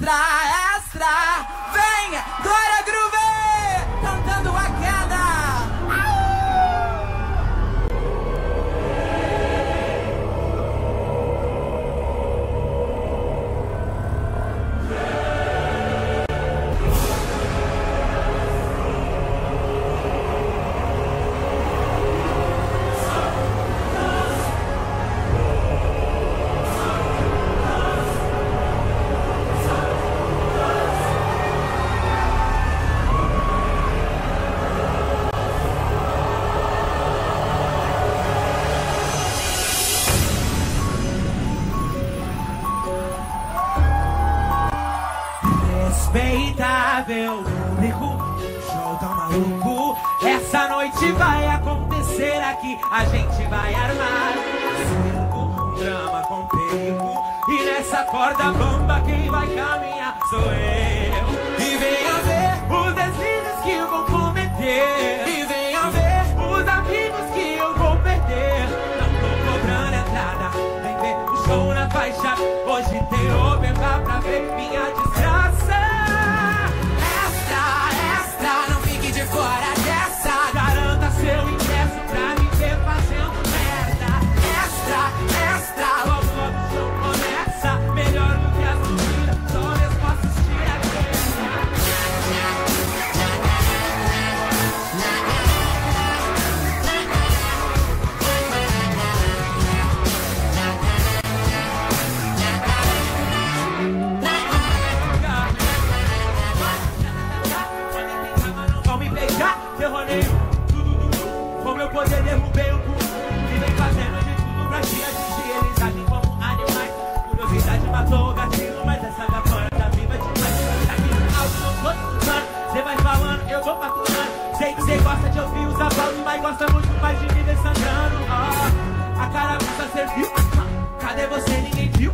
extra, Respeitável público, show tão maluco. Essa noite vai acontecer aqui. A gente vai armar um circo, um drama com perigo. E nessa corda bamba quem vai caminhar sou eu. E venha ver os deslizes que eu vou cometer. E venha ver os amigos que eu vou perder. Não tô cobrando entrada, vem ver o show na faixa. Hoje tem open bar pra ver minha nenhum. Tudo. Com meu poder derrubei o cu. E vem fazendo de tudo pra te atingir. Eles agem como animais. Curiosidade matou o gatinho, mas essa gafona tá viva demais. Tá aqui no alto, não tô escutando. Cê vai falando, eu vou faturando. Sei que cê gosta de ouvir os aplausos, mas gosta muito mais de me ver sangrando. Ó, a carapuça serviu. Cadê você? Ninguém viu.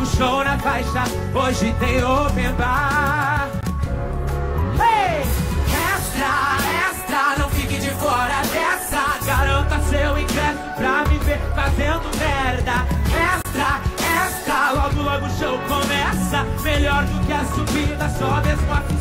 O show na faixa. Hoje tem open bar. Hey! Extra, extra, não fique de fora dessa. Garanta seu ingresso pra me ver fazendo merda. Extra, extra. Logo, logo o show começa. Melhor do que a subida, só mesmo a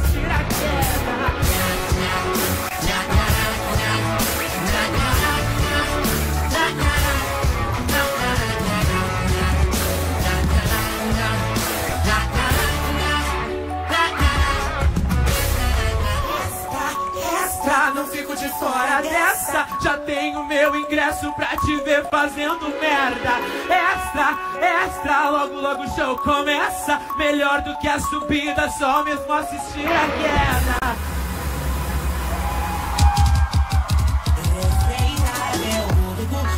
fico de fora dessa. Já tenho meu ingresso pra te ver fazendo merda. Extra, extra, logo, logo o show começa. Melhor do que a subida, só mesmo assistir a queda.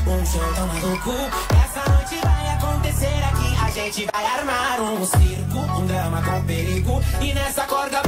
Um show tão maluco. Essa noite vai acontecer aqui. A gente vai armar um circo, um drama com perigo. E nessa corda